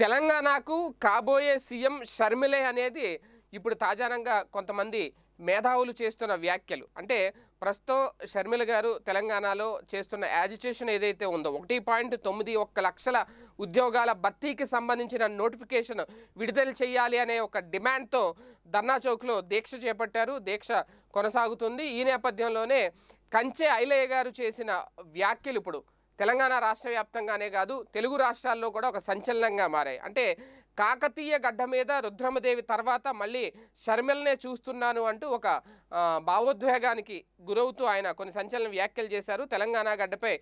తెలంగాణకు కాబోయే సీఎం షర్మిలే అనేది ఇప్పుడు తాజానంగా కొంతమంది మేధావులు చేస్తున్న వ్యాఖ్యలు. అంటే ప్రస్తుతం షర్మిల గారు తెలంగాణలో చేస్తున్న యాజిటేషన్ ఏదైతే ఉందో ఒకటి పాయింట్ తొమ్మిది ఒక్క లక్షల ఉద్యోగాల భర్తీకి సంబంధించిన నోటిఫికేషన్ విడుదల చేయాలి అనే ఒక డిమాండ్తో ధర్నా చౌక్లో దీక్ష చేపట్టారు. దీక్ష కొనసాగుతుంది. ఈ నేపథ్యంలోనే కంచె ఐలయ్య గారు చేసిన వ్యాఖ్యలు ఇప్పుడు తెలంగాణ రాష్ట్ర వ్యాప్తంగానే కాదు తెలుగు రాష్ట్రాల్లో కూడా ఒక సంచలనంగా మారాయి. అంటే కాకతీయ గడ్డ మీద రుద్రమదేవి తర్వాత మళ్ళీ షర్మిలనే చూస్తున్నాను అంటూ ఒక భావోద్వేగానికి గురవుతూ ఆయన కొన్ని సంచలన వ్యాఖ్యలు చేశారు. తెలంగాణ గడ్డపై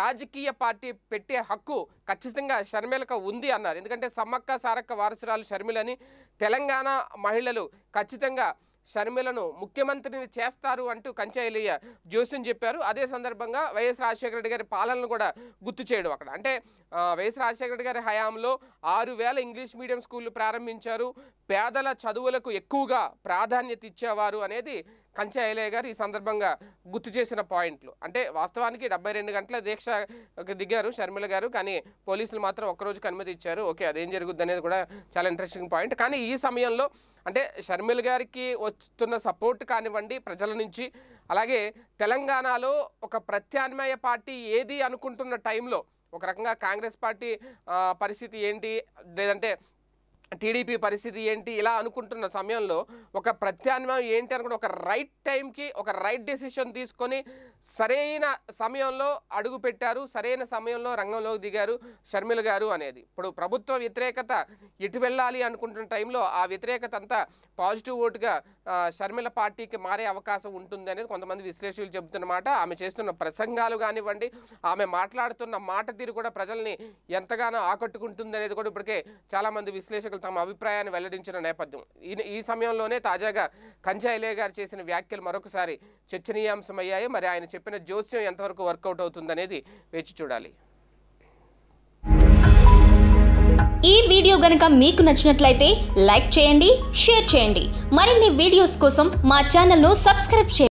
రాజకీయ పార్టీ పెట్టే హక్కు ఖచ్చితంగా షర్మిలకు ఉంది అన్నారు. ఎందుకంటే సమ్మక్క సారక్క వారసురాలు షర్మిలని తెలంగాణ మహిళలు ఖచ్చితంగా షర్మిలను ముఖ్యమంత్రిని చేస్తారు అంటూ కంచాయిలయ్య జోస్యం చెప్పారు. అదే సందర్భంగా వైఎస్ రాజశేఖర రెడ్డి గారి పాలనను కూడా గుర్తు చేయడం అక్కడ. అంటే వైఎస్ రాజశేఖర రెడ్డి గారి హయాంలో ఆరు వేల ఇంగ్లీష్ మీడియం స్కూళ్ళు ప్రారంభించారు. పేదల చదువులకు ఎక్కువగా ప్రాధాన్యత ఇచ్చేవారు అనేది కంచాయలయ్య గారు ఈ సందర్భంగా గుర్తు చేసిన పాయింట్లు. అంటే వాస్తవానికి డెబ్బై రెండు గంటల దీక్ష దిగారు షర్మిల గారు కానీ పోలీసులు మాత్రం ఒక్కరోజుకి అనుమతి ఇచ్చారు. ఓకే అదేం జరుగుద్ది అనేది కూడా చాలా ఇంట్రెస్టింగ్ పాయింట్. కానీ ఈ సమయంలో అంటే షర్మిల గారికి వస్తున్న సపోర్ట్ కానివ్వండి ప్రజల నుంచి. అలాగే తెలంగాణలో ఒక ప్రత్యామ్నాయ పార్టీ ఏది అనుకుంటున్న టైంలో ఒక రకంగా కాంగ్రెస్ పార్టీ పరిస్థితి ఏంటి? లేదంటే టీడీపీ పరిస్థితి ఏంటి? ఇలా అనుకుంటున్న సమయంలో ఒక ప్రత్యామ్నాయం ఏంటి అనుకుంటే ఒక రైట్ టైంకి ఒక రైట్ డెసిషన్ తీసుకొని సరైన సమయంలో అడుగు పెట్టారు. సరైన సమయంలో రంగంలోకి దిగారు షర్మిల గారు అనేది. ఇప్పుడు ప్రభుత్వ వ్యతిరేకత ఎటు వెళ్ళాలి అనుకుంటున్న టైంలో ఆ వ్యతిరేకత అంతా పాజిటివ్ ఓటుగా షర్మిల పార్టీకి మారే అవకాశం ఉంటుంది అనేది కొంతమంది విశ్లేషకులు చెబుతున్నమాట. ఆమె చేస్తున్న ప్రసంగాలు కానివ్వండి ఆమె మాట్లాడుతున్న మాట తీరు కూడా ప్రజల్ని ఎంతగానో ఆకట్టుకుంటుంది అనేది కూడా ఇప్పటికే చాలామంది విశ్లేషకులు తమ అభిప్రాయాన్ని వెల్లడించిన నేపథ్యం. ఈ ఈ సమయంలోనే తాజాగా కంచాయిలే గారు చేసిన వ్యాఖ్యలు మరొకసారి చర్చనీయాంశమయ్యాయి. మరి ఆయన చెప్పిన జోస్యం ఎంతవరకు వర్కౌట్ అవుతుందనేది వేచి చూడాలి. ఈ వీడియో గనుక మీకు నచ్చినట్లయితే లైక్ చేయండి షేర్ చేయండి. మరిన్ని వీడియోస్ కోసం మా ఛానల్ను సబ్స్క్రైబ్ చేయండి.